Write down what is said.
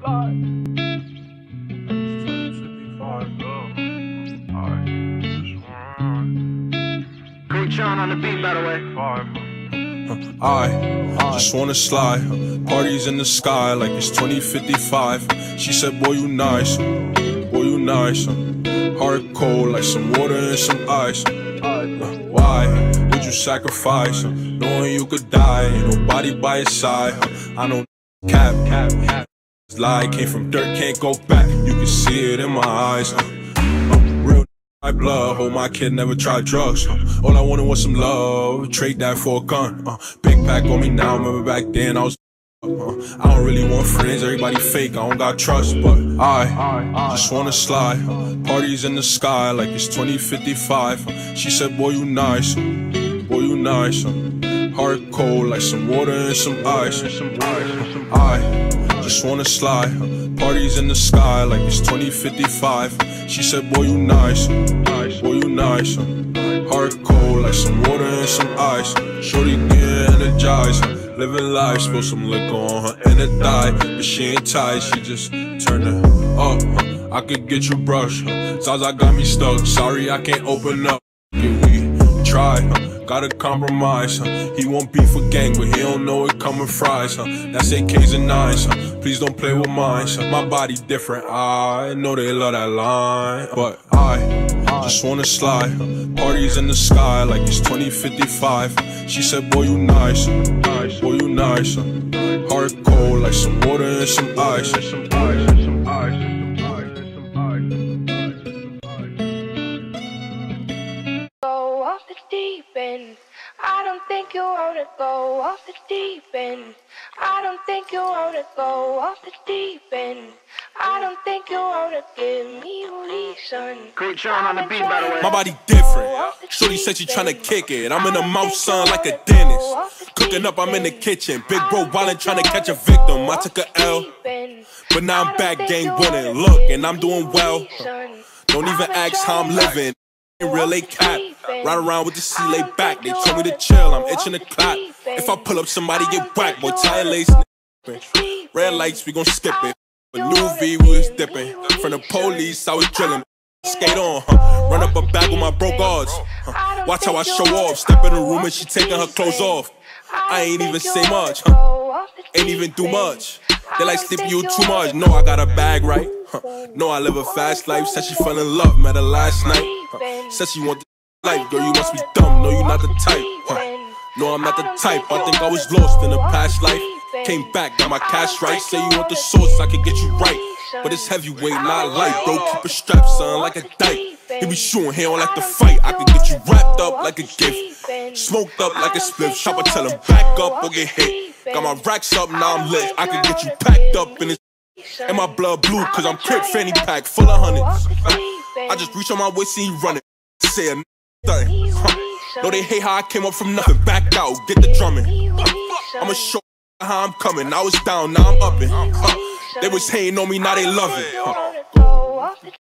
slide. It's 255, though. Alright. Coach Sean on the beat, by the way. Five. I just wanna slide. Parties in the sky like it's 2055. She said, Boy, you nice. Boy, you nice. Heart cold like some water and some ice. Why would you sacrifice? Knowing you could die, ain't nobody by your side. I know cap, cap, cap. Lie came from dirt, can't go back. You can see it in my eyes. Uh, real my blood, hold my kid, never tried drugs. Uh, all I wanted was some love, trade that for a gun. Uh, big pack on me now, remember back then I was. Uh, I don't really want friends, everybody fake, I don't got trust, but I just wanna slide. Uh, parties in the sky like it's 2055. She said, Boy, you nice, boy, you nice. Heart cold like some water and some ice. I just wanna slide. Parties in the sky like it's 2055. She said, Boy, you nice, boy, you nice. Heart cold like some water and some ice. Shorty get energized. Living life, spill some liquor on her and inner thigh. But she ain't tight, she just turned it up. I could get you brush. Zaza got me stuck. Sorry, I can't open up. Yeah, we try. Gotta compromise. huh. He won't be for gang, but he don't know it coming fries. Huh. That's AKs and nines. Huh. Please don't play with mine. Huh. My body different. I know they love that line, but I just wanna slide. Parties in the sky like it's 2055. She said, Boy, you nice. Boy, you nice. Heart cold like some water and some ice. You wanna go off the deep end. I don't think you wanna go off the deep end. I don't think you wanna give me reason. Coach Sean on the beat, by the way. My body different. Shorty said she tryna kick it. I'm in the mouth, son, like a dentist. Cooking up, I'm in the kitchen. Big bro wildin' tryna catch a victim. I took a L, but now I'm back game winning. Look, and I'm doing well. Don't even ask how I'm living. Ain't real, they cap. Ride around with the C lay back. They told me to chill. I'm itching to clap. If I pull up, somebody get whacked. Boy, tire lace. Red lights, we gon' skip it. But new V, we was dipping. From the police, I was drilling. Skate on, huh? Run up a bag with my bro guards. Huh? Watch how I show off. Step in the room and she taking her clothes off. I ain't even say much, huh? Ain't even do much. They like sleeping you too much. No, I got a bag right. Huh? No, I live a fast life. Said she fell in love, met her last night. Huh? Said she want life, girl. You must be dumb. No, you not the type. Huh? No, I'm not the type. I think I was lost in a past life. Came back, got my cash right. Say you want the sauce, I can get you right. But it's heavyweight, not light, bro. Keep a strap, son, like a dyke. He be shooting, he don't like to fight. I can get you wrapped up like a gift. Smoked up like a spliff. Shopper tell him back up or get hit. Got my racks up, now I'm lit. I can get you packed up in this. And my blood blue, cause I'm crip fanny pack full of hundreds. I just reach on my waist and he running. Say a thing. Huh. No, they hate how I came up from nothing. Back out, get the drumming. I'ma show how I'm coming. I was down, now I'm upping. Huh. They was hating on me, now they love it. Huh. Go off the